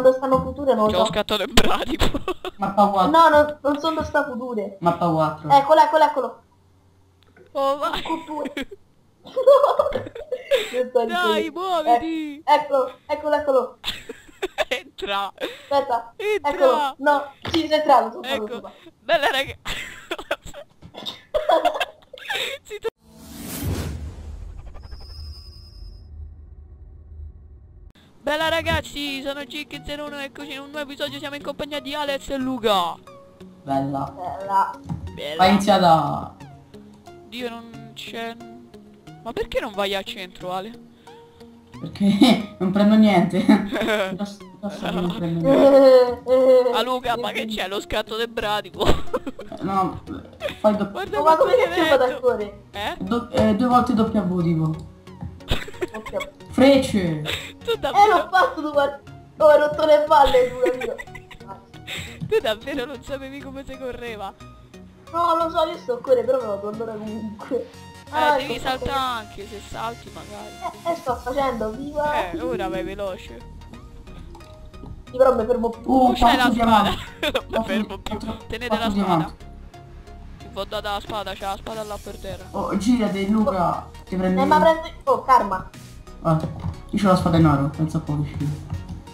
dove stanno future non lo so. scattato in bradipo. Mappa 4. No, no, non sono sta future. Mappa 4. Eccolo, eccolo, eccolo. Oh vai. Sto Dai, muoviti. Eh, eccolo, eccolo, eccolo. Entra. Aspetta. Entra. Eccolo. No, sì, sei entrato, Ecco. Bella raga. Bella ragazzi, sono Chick01 eccoci in un nuovo episodio, siamo in compagnia di Alex e Luca. Bella. Bella. Bella. Vai iniziata. Dio non c'è... Ma perché non vai al centro Ale? Perché non prendo niente. Da, da non prendo niente. Ah Luca, ma che c'è lo scatto del bradipo? No, fai do- Guarda Oh, ma come c'è dialetto. da cuore? Eh? do- eh, due volte W tipo. Ok. Frecce. Tu Eh, l'ho davvero, fatto tu guarda. Oh, hai rotto le palle tu, tu davvero non sapevi come si correva? No, lo so, io sto a cuore, però me lo andare comunque. Ah, Eh, devi ecco, saltare anche, se salti magari. Eh, eh, sto facendo, viva. Eh, ora vai veloce. Sì, però mi fermo più. Oh, Oh, c'hai la spada. non fermo più. Tenete la spada. Ti ho data la spada, c'è la spada là per terra. Oh, girati Luca. Ti prendi... Eh, ma prendo... Oh, karma. Guarda, io ho la spada in oro, pensa un po' che figo.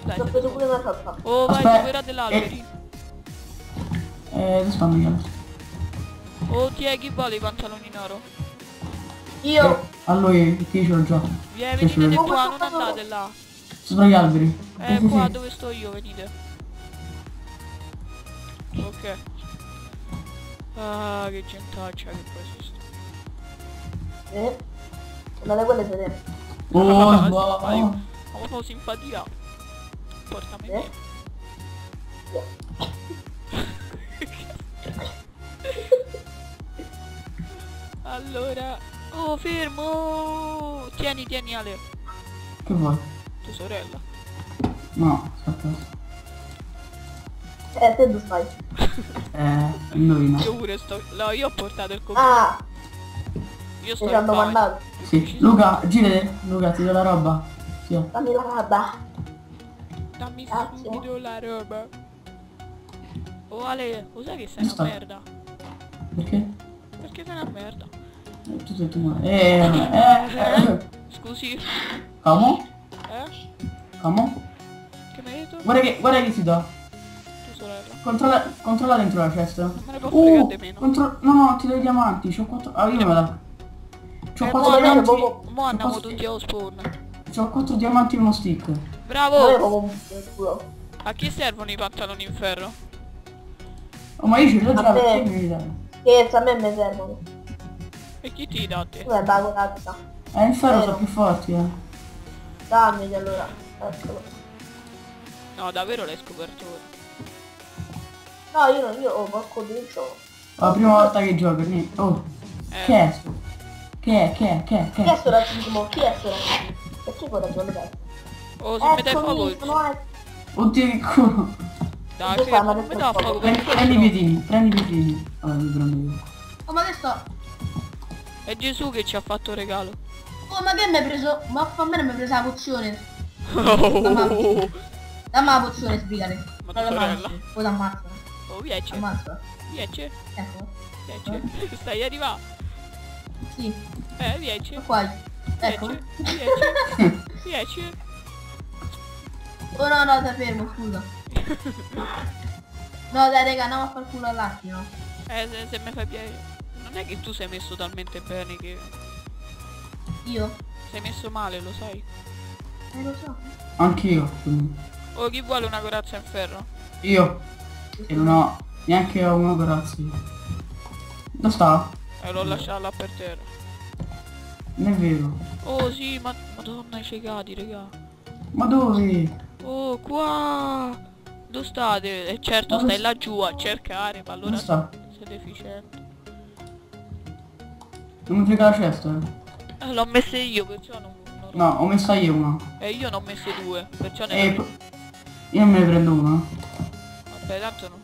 Dai, Ti ho se- preso pure una ciocca. Oh, vai, supera dell'alberi. Eh, dove stanno io? Oh, ti è chi vuole i pantaloni in oro? Io... Allora, che io ce l'ho già. Vieni, venite vedi. qua, Oh, non andate là. Sopra gli alberi. Eh, Sì, sì, qua sì. dove sto io, venite. Ok. Ah, che gentaccia che poi esiste. Eh. Una di quelle sedere. Oh, Ah, sbaglio. vai. Oh, simpatia. Portami via. Allora... Oh, fermo! Tieni, tieni Ale, Che vuoi? tua sorella. No, aspetta. Eh, te dove stai? Eh, indovina. Io pure sto... No, io ho portato il computer. Ah, Io sto fame. mandato. Sì, Luca, girate. Luca, ti do la roba. Sì. Dammi la roba. Dammi Grazie. subito la roba. Oh Ale, lo sai che sei Dove una sta? merda? Perché? Perché sei una merda? Eh, Tu sei tu male. Eh, eh, eh. Scusi, Come? eh? Come? Che mi hai detto? Guarda che, guarda che ti do. Controlla, controlla dentro la cesta. Uh, contro... No, no, ti do i diamanti. C'ho quattro... Ah, io me la... C'ho Eh, quattro mo, diamanti. diamanti. Boh, Mo andiamo posso- tutti allo spawn. C'ho quattro diamanti e uno stick. Bravo! culo. A chi servono i pantaloni in ferro? Oh, ma io ce l'ho già, A me. perché mi dai? Scherzo, a me mi servono. E chi ti dà a te? Dov'è la corazza? Eh, in ferro sono più forti, eh. Dammi allora. Eccolo. No, davvero l'hai scoperto ora. No, io non, io oh, porco dentro. La prima volta che gioco, niente. Oh, Eh, che è sto? Che è, che è, che è, che Chi è è? sto razzismo? Chi è sto razzismo? Perché coraggio lo dai? Oh, se mi dai fuoco... Eccomi, sono a... Oddio che culo. Dai, non mi dà adesso fuoco Prendi, i piedini, prendi i piedini. Allora, li prendo io. Oh, ma che sto? È Gesù che ci ha fatto il regalo. Oh, ma che mi hai preso? Ma fa me mi hai preso la pozione. Oh, Dammi la pozione, sbrigate. Ma Non tua la sorella? ammazzo. Poi l'ammazzo. oh vieci, Ammazzo. vieci, Ecco. vieci. Stai arrivando. Sì. Eh, vieci, Sono qua. Ecco. vieci, vieci, vieci. Oh no, no, stai fermo, scusa. No, dai, raga, andiamo a far culo all'attimo. Eh, se, se mi fai piacere. Non è che tu sei messo talmente bene che... Io? Sei messo male, lo sai. Eh, lo so. Anch'io. Oh, chi vuole una corazza in ferro? Io. E non ho neanche uno corazzo. Dove sta? E l'ho lasciata là per terra. Non è vero. Oh sì, ma madonna i ciecati, raga. Ma dove? Oh, qua! Dove state? E certo Ma dove stai laggiù a cercare, ma allora sei deficiente. Non mi frega la cesta, eh. Eh, l'ho messa io, perciò non... non No, ho messa io una. E io ne ho messe due, perciò ne E ho... io me ne prendo una. Vabbè, tanto no.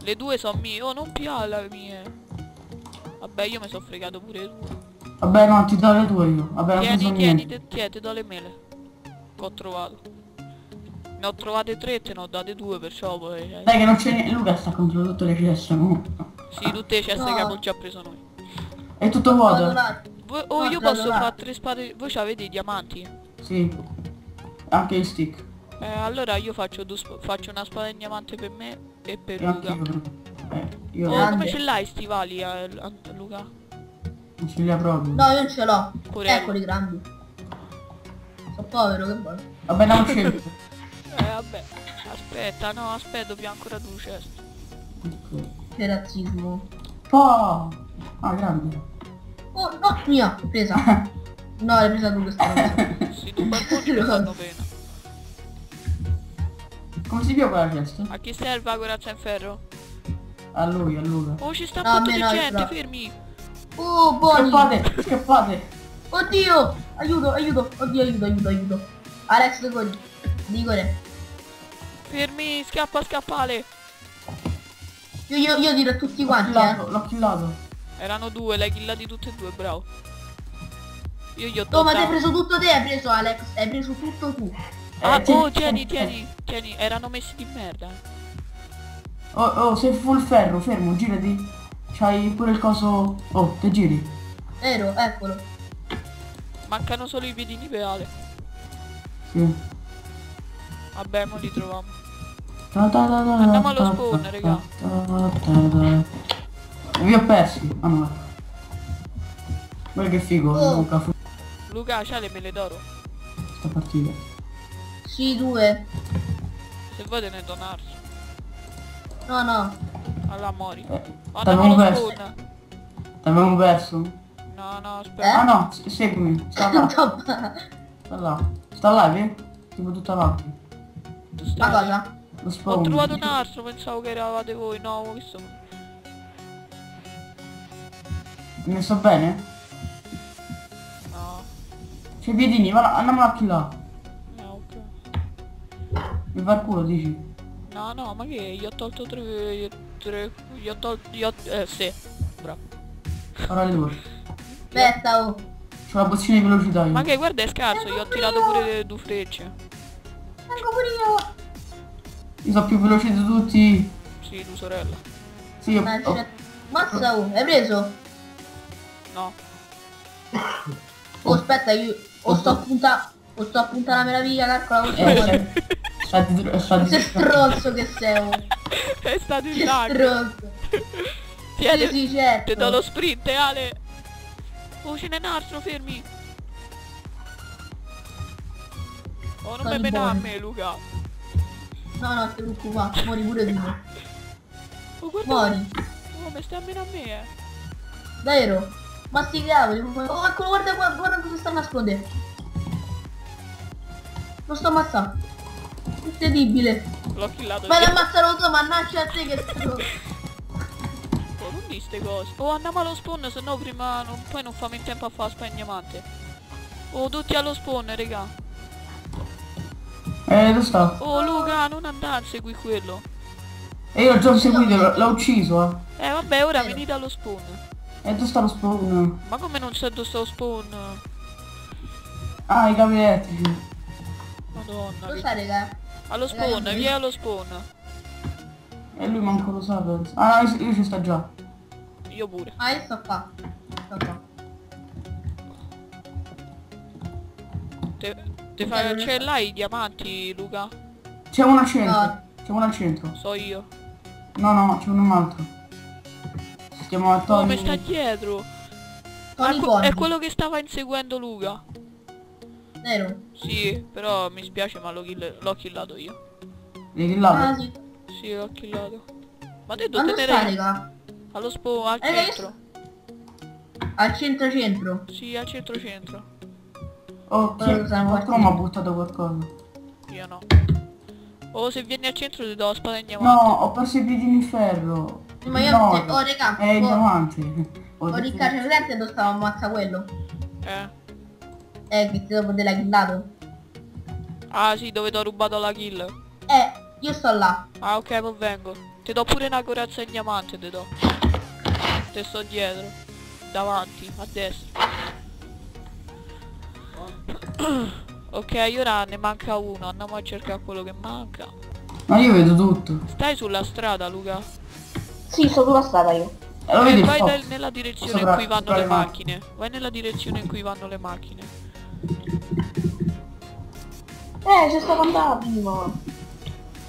Le due sono mie, oh non pialla le mie. Vabbè, io mi sono fregato pure due. Vabbè no, ti do le tue io. Vabbè, non Tieni, penso tieni, niente. te, tieni, ti do le mele. Che ho trovato. Ne ho trovate tre e te ne ho date due, perciò poi... eh, Dai che non c'è niente. Luca sta contro tutte le ceste. mo. Sì, tutte le ceste No. che abbiamo già preso noi. È tutto vuoto. Voi- oh, No, io posso fare tre spade... Voi avete i diamanti? Sì. Anche il stick. Eh, allora io faccio, faccio una spada in diamante per me e per E anche Luca. Io. Eh, Oh, come ce l'hai stivali, eh, Luca? non ce li ha proprio. No, io non ce l'ho. Eccoli grandi. Sono povero, che vuoi? Vabbè, non c'è. Eh, vabbè. Aspetta, no, aspetta, dobbiamo ancora due ceste. Che razzismo. Po! Ah, grande. Oh, no, mia, presa. No, l'hai presa tu questa cosa. Sì, due barboni mi fanno pena. Come si chiama quella cesta? A chi serve la corazza in ferro? A lui, a Luca. Oh, ci sta No, a un no, di gente, no. fermi! Oh, buoni. Scappate, scappate. Oddio, aiuto, aiuto. Oddio, aiuto, aiuto, aiuto. Alex, Ligori. Ligore. Fermi, scappa, scappale! Io, io, io dirò a tutti L'ho quanti, killato, eh. l'ho killato. Erano due, l'hai killati tutti e due, bravo. Io gli ho Oh, ma ti hai preso tutto te, hai preso Alex. Hai preso tutto tu. Ah, Eh, oh, tieni- tieni, tieni, tieni, erano messi di merda. Oh, oh, sei full ferro, fermo, girati. C'hai pure il coso... Oh, te giri. Vero, eccolo. Mancano solo i piedini per Ale. Sì. Vabbè, mo li troviamo. Andiamo allo spawn, raga. Vi ho persi. Ah no. Guarda che figo, Oh. Luca, fu- Luca, c'ha le mele d'oro. sta partita. Sì, due. Se vuoi te ne donarsi. No, no. Allora mori. Eh, Oh, allo perso. T'avevamo perso? No, no, Eh? aspetta. Ah no, seguimi. Sta là, sta là. Sta là, vedi? Tipo tutta avanti. Tu Ma cosa? Lo Ho spawn. trovato un altro, pensavo che eravate voi. No, ho visto. Mi messo bene? No. C'è i piedini, va là, andiamo a là. Eh, ok. Mi fa il culo, dici? No, no, ma che? Gli ho tolto tre... tre... Gli ho tolto... Gli ho... Eh, sì. Bravo. Ora le due. Aspetta, oh. C'ho la pozione di velocità io. Ma che guarda è scarso, gli ho tirato pure due frecce. Vengo pure io. Io sono più veloce di tutti. Sì, tu sorella. Sì, io... Ma oh, Mazza, oh. Hai preso? No. Oh, aspetta, io... O sto a punta... O sto a punta la meraviglia. Eh, guarda. c'è- sta di... sta di... Che stronzo che sei, oh. è stato il Che lag. stronzo. Tieni, Sì, sì, certo. ti do lo sprint, eh, Ale. Oh, ce n'è un altro, fermi. Oh, non mi mena a me, Luca. No, no, ti preoccupare. Muori pure tu. Oh, guarda. Muori. Oh, mi stai a meno a me, eh. Davvero? Ma sti cavoli. Oh, eccolo, guarda qua, guarda cosa sta a nascondere. Lo sto ammazzando. Incredibile. L'ho killato Ma l'ammazzano tu, mannaggia a te che. Oh, non di ste cose. Oh, andiamo allo spawn, se no prima non, poi non famo in tempo a fare spagna diamante. Oh, tutti allo spawn, raga. Eh, dove sta? Oh, Luca, non andare a seguire quello. E io l'ho già seguito, l'ho ucciso, eh. Eh, vabbè, ora Vero. venite allo spawn. E dove sta lo spawn? Ma come non sento sto spawn? Ah, i cavi elettrici. Madonna. Lo Che... raga? Allo spawn, Eh, via allo spawn. E lui manco lo sa, penso. Ah, no, io, io ci sto già. Io pure. Ah, io sto qua. Sto qua. Te, te fai... C'è là i diamanti, Luca? C'è uno al centro. No. C'è uno al centro. So io. No, no, c'è un altro. Si chiama Oh, Tony. mi sta dietro. Tony Ah, que- Bondi. è quello che stava inseguendo Luca. Vero? Sì, però mi spiace ma l'ho kill- killato io. L'hai killato? Ah, sì. Sì, l'ho killato. Ma te dove te sta, raga? Allo spawn, al Eh, centro. Al centro-centro. Sì, al centro centro. Oh, chi qualcuno mi ha buttato qualcosa. Io no. Oh, se vieni al centro ti do la spada in No, diamante. ho perso i piedi in ferro. Ma io... No, oh, raga. È il oh, diamante. Ho oh, Riccardo, c'è presente dove stavo ammazza quello? Eh. Eh, che dopo te l'ha killato. Ah sì, dove ti ho rubato la kill. Eh, io sto là. Ah ok, poi vengo. Ti do pure una corazza in diamante, ti do. Te sto dietro. Davanti, a destra. Ok, ora ne manca uno, andiamo a cercare quello che manca. Ma io vedo tutto. Stai sulla strada, Luca. Sì, sto sulla strada io. E lo Eh, vai nella direzione Sopra- in cui vanno le macchine. Vai nella direzione in cui vanno le macchine. Eh, c'è stato andare prima.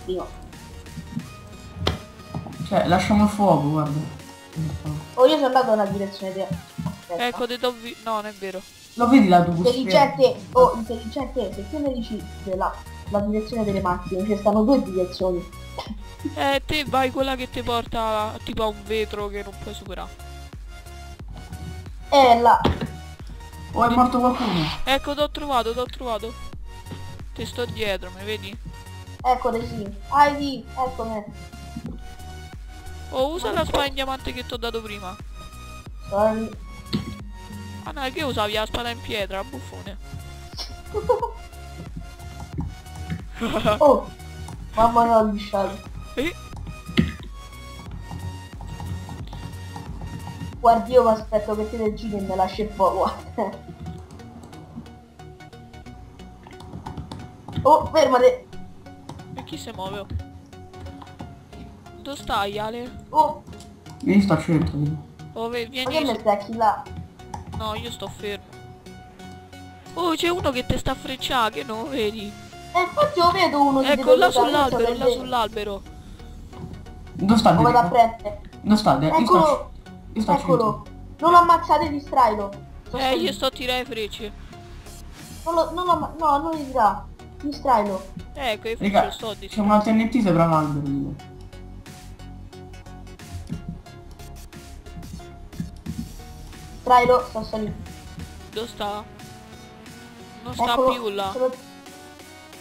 Prima. Cioè, lasciamo il fuoco, guarda. Oh, io sono andato nella direzione di... Aspetta. Ecco, te do vi- No, non è vero. Lo vedi l'autobus? Intelligente, oh, intelligente, se tu mi dici la, la direzione delle macchine, ci stanno due direzioni. Eh, te vai quella che ti porta tipo a un vetro che non puoi superare. Eh, là. Oh, è morto qualcuno. Ecco, t'ho trovato, t'ho trovato. Ti sto dietro, mi vedi? Eccole sì. Heidi, eccole. Oh, usa la spada in diamante che ti ho dato prima. Sorry. Ah no, che usavi la spada in pietra, buffone. oh, mamma mia, ho lisciato. Eh, Guardi, io mi aspetto che te giri e me lasci il fuoco. oh, fermate. e chi si muove? Dove stai, Ale? Oh, Io sto al centro. Oh, ve- ma che vieni... stacchi là? No, io sto fermo. Oh, c'è uno che ti sta a frecciare, che non lo vedi? Eh, infatti io vedo uno che Ecco, là sull'albero, là sull'albero. Dove sta Lo vado a prendere. Dove sta? Io sto, Eccolo, io sto eccolo. Non lo ammazzate, distrailo. Sto Eh, io sto a tirare frecce. Non lo, non lo, no, non li dirà. Distrailo. Ecco, io Raga, frecce sto c'è dicendo. una TNT sopra l'albero. io. Distrailo, sto salendo. Dove sta? Non sta Eccolo. più là.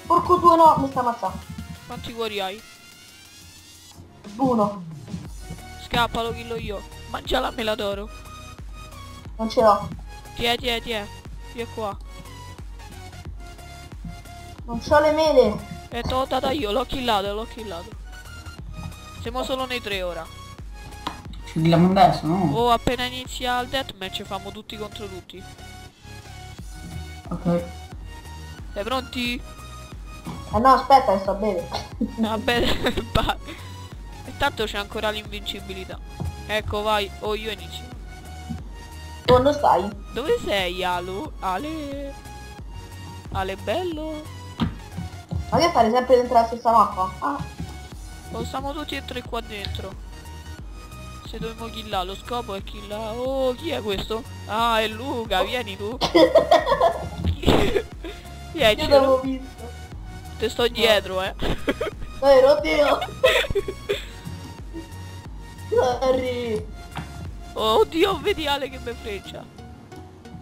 Porco due no, mi sta ammazzando. Quanti cuori hai? Uno. Scappa, lo killo io. Mangia la mela d'oro. Non ce l'ho. Tiè, tiè, tiè. Vieni qua. Non c'ho le mele. E te l'ho data io, l'ho killato, l'ho killato. Siamo solo noi tre ora. Ci dilliamo adesso, no? Oh, appena inizia il deathmatch famo tutti contro tutti. Ok. Sei pronti? Eh no, aspetta, che sto a bere. Vabbè, va. Intanto c'è ancora l'invincibilità. Ecco, vai. Oh, io inizio. Dove stai? Dove sei, Alu? Ale? Ale bello? Ma che fare sempre dentro la stessa mappa? Ah, Oh, stiamo tutti e tre qua dentro. Se dobbiamo killare, lo scopo è killare. Oh, chi è questo? Ah, è Luca, vieni tu. io Vieni, l'avevo visto. te sto dietro, eh. Vero, oddio. Sorry. Oddio, vedi Ale che mi freccia.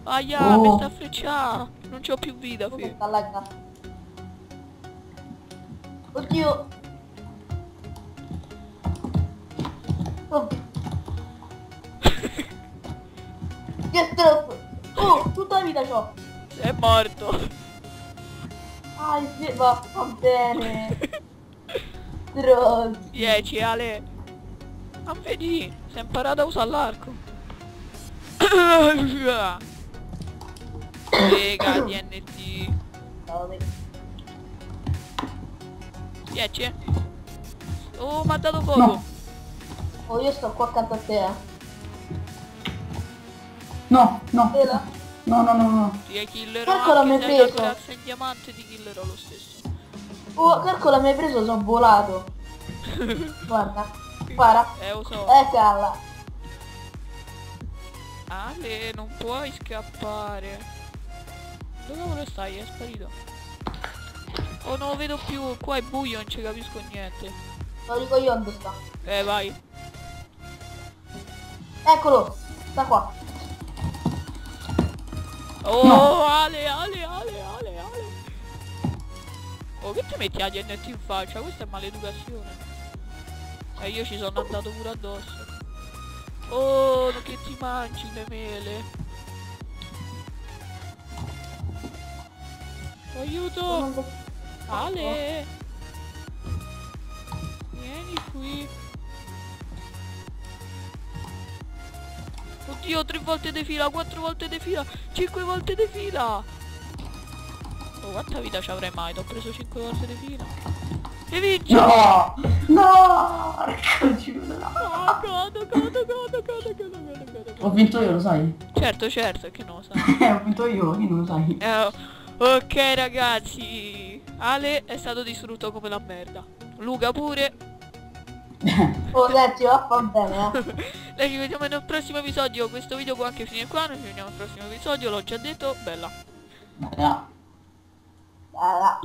Aia, Oh. mi sta a frecciare. Non c'ho più vita, Come fi. sta laggando? Oddio. Oddio. che stop. Oh, tutta la vita c'ho. È morto. Ah, sì, va, va bene. Stronzo. 10, Ale. Ma vedi, sei imparato a usare l'arco. Lega, DNT. Vabbè. 10. Oh, mi ha dato fuoco. No. Oh, io sto qua accanto a te. eh. No, no. Vela. No, no, no, no. Ti killerò Calcola, mi hai preso. grazia in diamante ti killerò lo stesso. Oh, calcola, mi hai preso, sono volato. Guarda, spara. Eh, lo so. Eccola. Ale, non puoi scappare. Dove cavolo stai? È sparito. Oh, non lo vedo più. Qua è buio, non ci capisco niente. Lo dico io dove sta. Eh, vai. Eccolo. Sta qua. Oh, No. Ale, Ale, Ale, Ale, Ale. Oh, che ti metti a DNT in faccia? Questa è maleducazione. E io ci sono andato pure addosso. Oh, che ti mangi le mele. Aiuto! Ale! Vieni qui. Oddio, tre volte di fila, quattro volte di fila, cinque volte di fila. Oh, quanta vita ci avrei mai? T'ho preso 5 volte di fila. E vinci! No! No! Giura. Oh, godo, godo, godo, godo, godo, godo, godo. Ho vinto io, lo sai? Certo, certo, che non lo sai. Eh, ho vinto io, io non lo sai. Eh, ok ragazzi, Ale è stato distrutto come la merda. Luca pure. Oh Sergio, va bene. Noi ci vediamo nel prossimo episodio. Questo video può anche finire qua. Noi ci vediamo nel prossimo episodio. L'ho già detto. Bella. Bella. Bella.